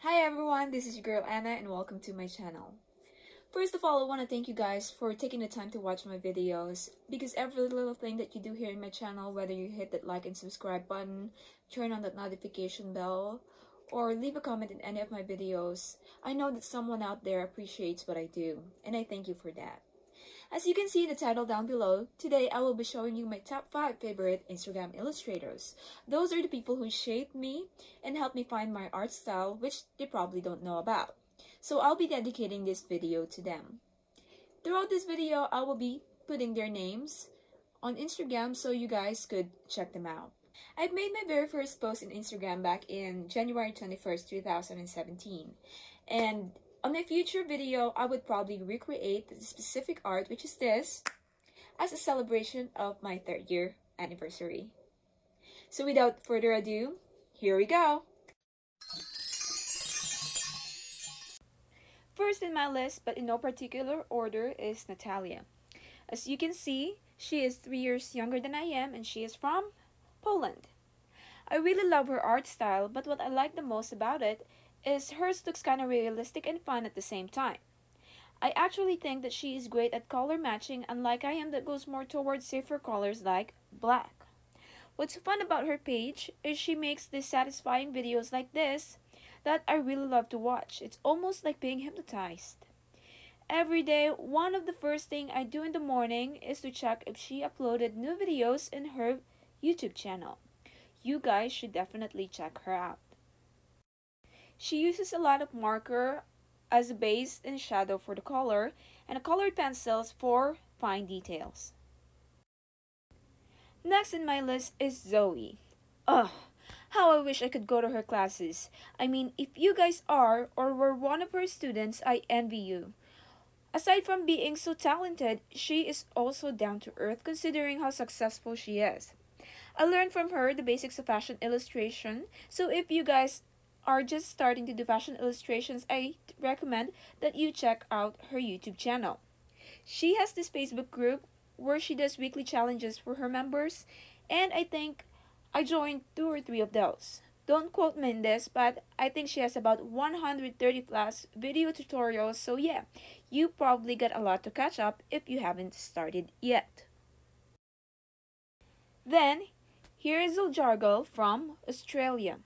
Hi everyone, this is your girl Anna and welcome to my channel. First of all, I want to thank you guys for taking the time to watch my videos because every little thing that you do here in my channel, whether you hit that like and subscribe button, turn on that notification bell, or leave a comment in any of my videos, I know that someone out there appreciates what I do, and I thank you for that. As you can see in the title down below, today I will be showing you my top 5 favorite Instagram illustrators. Those are the people who shaped me and helped me find my art style, which they probably don't know about. So I'll be dedicating this video to them. Throughout this video, I will be putting their names on Instagram so you guys could check them out. I've made my very first post in Instagram back in January 21st, 2017. And on my future video, I would probably recreate the specific art, which is this, as a celebration of my third year anniversary. So without further ado, here we go! First in my list, but in no particular order, is Natalia. As you can see, she is three years younger than I am and she is from Poland. I really love her art style, but what I like the most about it is hers looks kind of realistic and fun at the same time. I actually think that she is great at color matching unlike I am that goes more towards safer colors like black. What's fun about her page is she makes these satisfying videos like this that I really love to watch. It's almost like being hypnotized. Every day, one of the first thing I do in the morning is to check if she uploaded new videos in her YouTube channel. You guys should definitely check her out. She uses a lot of marker as a base and shadow for the color and colored pencils for fine details. Next in my list is Zoe. Ugh, how I wish I could go to her classes. I mean, if you guys are or were one of her students, I envy you. Aside from being so talented, she is also down to earth considering how successful she is. I learned from her the basics of fashion illustration, so if you guys are just starting to do fashion illustrations, I recommend that you check out her YouTube channel. She has this Facebook group where she does weekly challenges for her members, and I think I joined two or three of those. Don't quote me in this, but I think she has about 130 plus video tutorials, so yeah, you probably got a lot to catch up if you haven't started yet. Then, here is Zoljargal from Australia.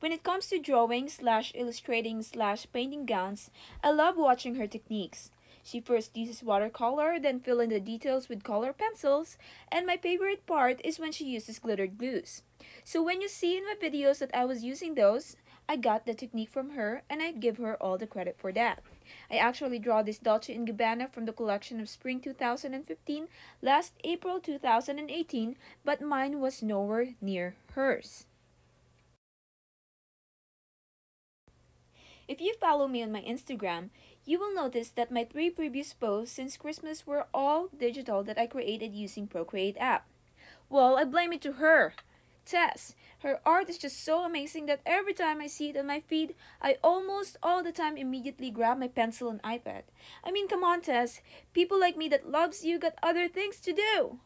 When it comes to drawing slash illustrating slash painting gowns, I love watching her techniques. She first uses watercolor, then fill in the details with color pencils, and my favorite part is when she uses glittered glues. So when you see in my videos that I was using those, I got the technique from her and I give her all the credit for that. I actually draw this Dolce & Gabbana from the collection of Spring 2015 last April 2018, but mine was nowhere near hers. If you follow me on my Instagram, you will notice that my three previous posts since Christmas were all digital that I created using Procreate app. Well, I blame it to her. Tess. Her art is just so amazing that every time I see it on my feed, I almost all the time immediately grab my pencil and iPad. I mean, come on, Tess. People like me that loves you got other things to do.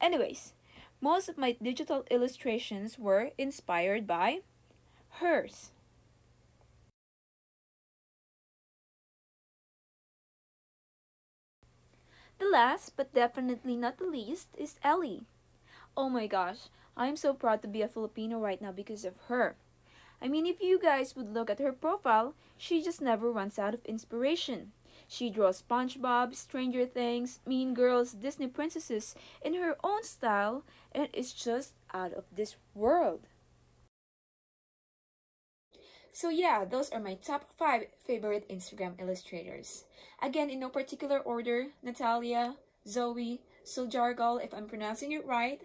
Anyways, most of my digital illustrations were inspired by hers. The last, but definitely not the least, is Ellie. Oh my gosh, I'm so proud to be a Filipino right now because of her. I mean, if you guys would look at her profile, she just never runs out of inspiration. She draws SpongeBob, Stranger Things, Mean Girls, Disney princesses in her own style, and it's just out of this world. So yeah, those are my top 5 favorite Instagram illustrators. Again, in no particular order, Natalia, Zoe, Soljargal, if I'm pronouncing it right,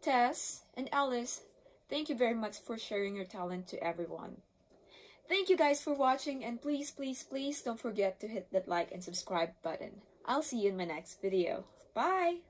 Tess, and Alice, thank you very much for sharing your talent to everyone. Thank you guys for watching and please, please, please don't forget to hit that like and subscribe button. I'll see you in my next video. Bye!